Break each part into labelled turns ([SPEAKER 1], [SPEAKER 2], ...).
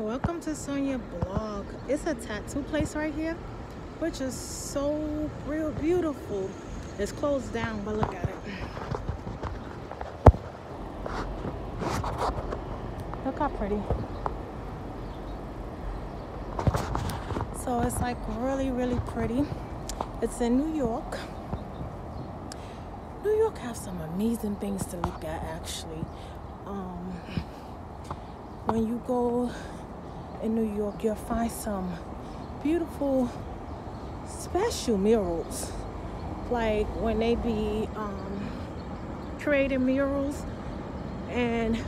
[SPEAKER 1] welcome to Sonia vlog. It's a tattoo place right here which is so real beautiful. It's closed down but look at it. Look how pretty. So it's like really really pretty. It's in New York. New York has some amazing things to look at actually. Um, when you go in New York, you'll find some beautiful special murals. Like when they be um, creating murals, and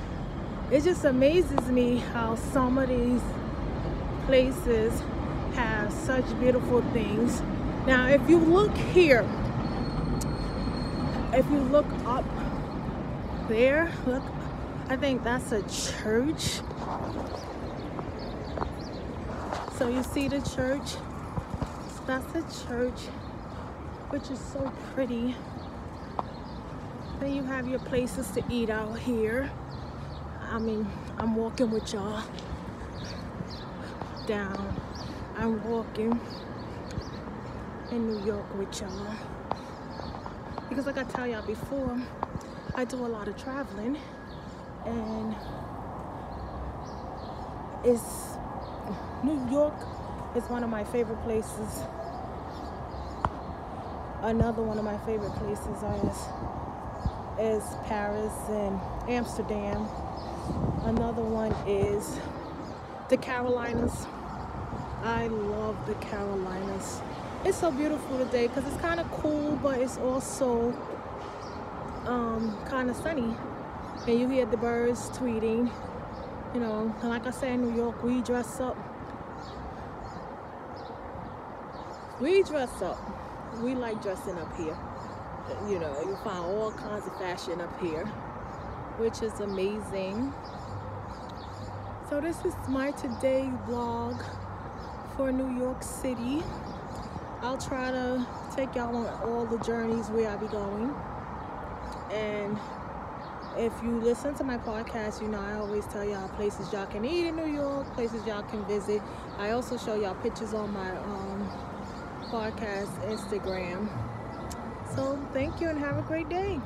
[SPEAKER 1] it just amazes me how some of these places have such beautiful things. Now, if you look here, if you look up there, look, I think that's a church so you see the church. That's the church, which is so pretty. Then you have your places to eat out here. I mean, I'm walking with y'all down. I'm walking in New York with y'all. Because like I tell y'all before, I do a lot of traveling and it's New York is one of my favorite places. Another one of my favorite places is, is Paris and Amsterdam. Another one is the Carolinas. I love the Carolinas. It's so beautiful today because it's kind of cool, but it's also um, kind of sunny. And you hear the birds tweeting. You know, like I said in New York, we dress up we dress up. We like dressing up here. You know, you find all kinds of fashion up here, which is amazing. So this is my today vlog for New York City. I'll try to take y'all on all the journeys where I be going. And if you listen to my podcast, you know I always tell y'all places y'all can eat in New York, places y'all can visit. I also show y'all pictures on my um, podcast Instagram. So thank you and have a great day.